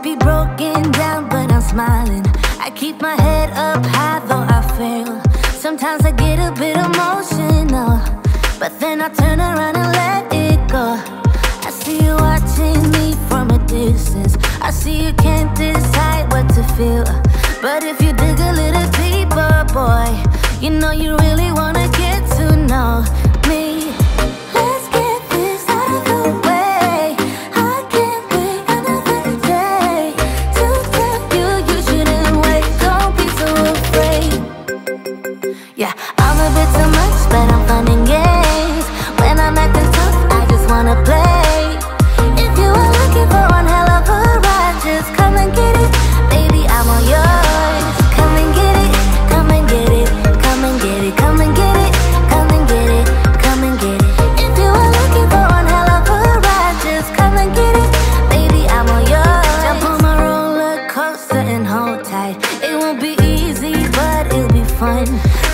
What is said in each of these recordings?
might be broken down, but I'm smiling. I keep my head up high, though I fail. Sometimes I get a bit emotional, but then I turn around and let it go. I see you watching me from a distance. I see you can't decide what to feel. But if you dig a little deeper, boy, you know you really. It won't be easy, but it'll be fun.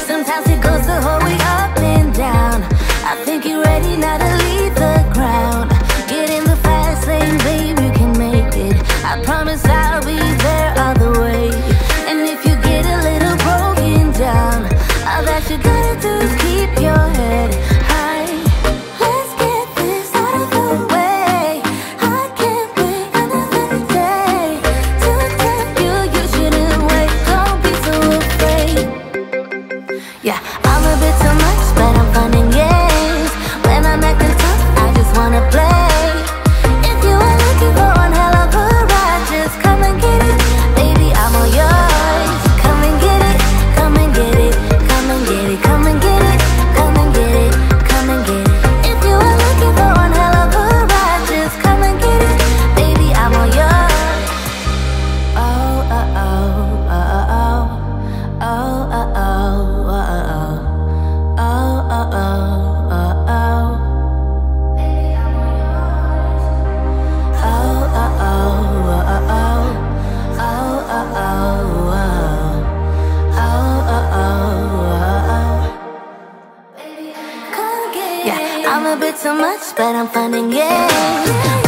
a bit too much, but I'm finding it.